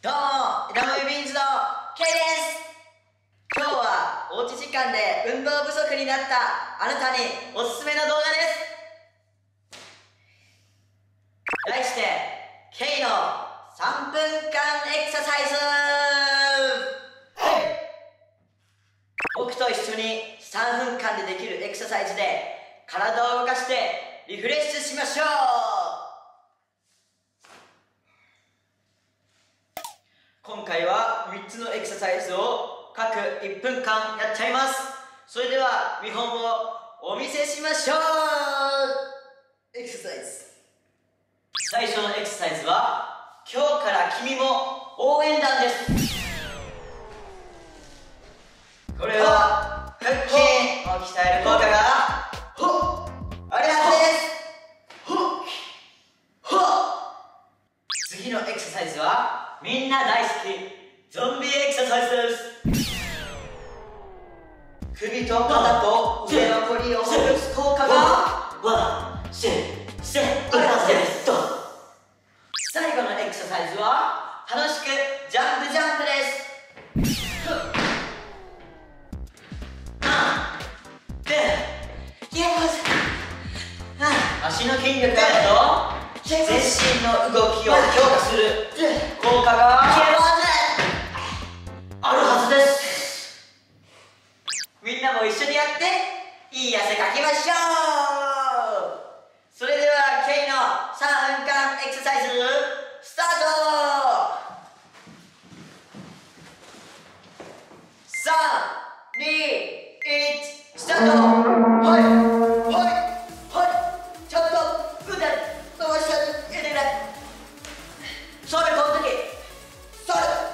どうも、枝豆ビーンズの K です。今日はおうち時間で運動不足になったあなたにおすすめの動画です。題して、K の3分間エクササイズ。僕と一緒に3分間でできるエクササイズで体を動かしてリフレッシュしましょう今回は3つのエクササイズを各1分間やっちゃいます。それでは見本をお見せしましょう。エクササイズ最初のエクササイズは今日から君も応援団ですこれは腹筋。を鍛える効果があるはずです次のエクササイズはみんな大好き。ゾンビエクササイズです首と肩と腕のこりをほぐす効果がワン、シェ、シェ、あるはずです。最後のエクササイズは楽しくジャンプジャンプです。足の筋力アちゃんとはいはいはいちゃんと腕伸ばしちゃい。けなそれこの時。それ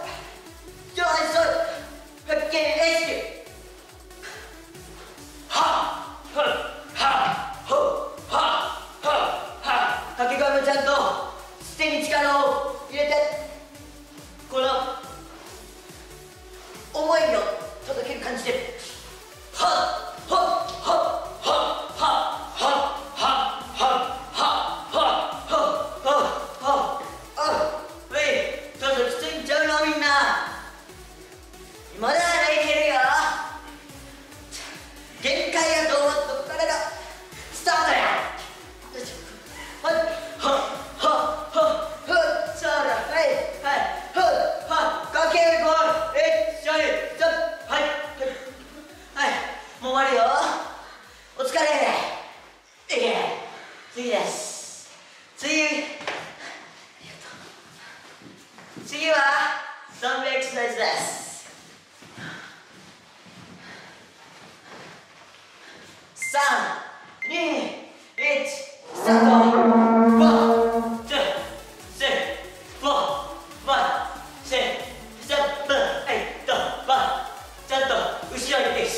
力を入腹筋この思いを届ける感じで。は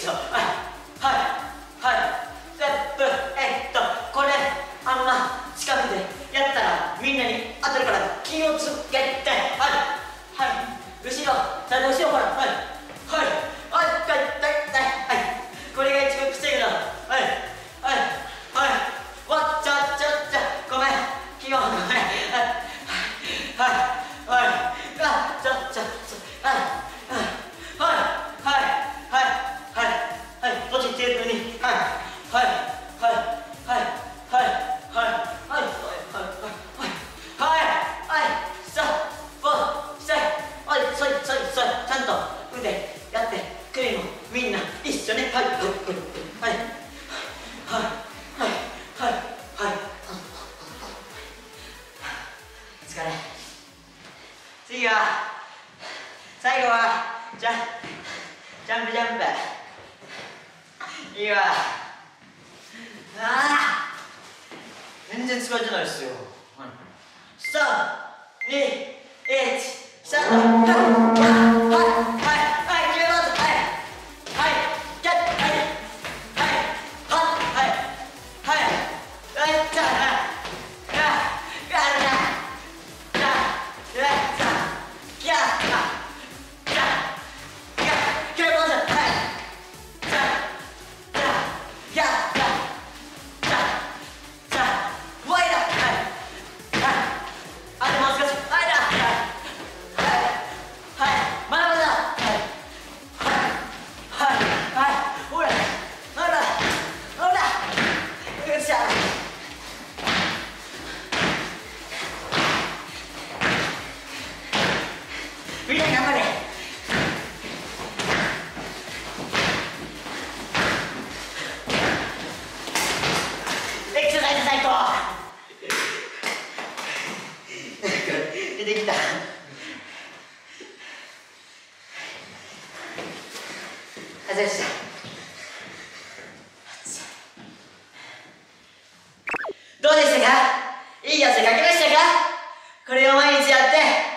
一緒はい、はい、はい。えっとえっとこれあんま近くでやったらみんなに当たるから気をつけて。はい、はい。後ろ後ろほら、はい、最後は、じゃ、ジャンプジャンプ。いいわ。ああ全然疲れてないですよ。三、二、一、スタート。みんな頑張れ。エクササイズ最高出てきた。外したどうでしたかいい汗かけましたかこれを毎日やって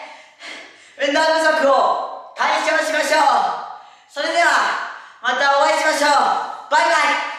運動不足を解消しましょう。それではまたお会いしましょう。バイバイ。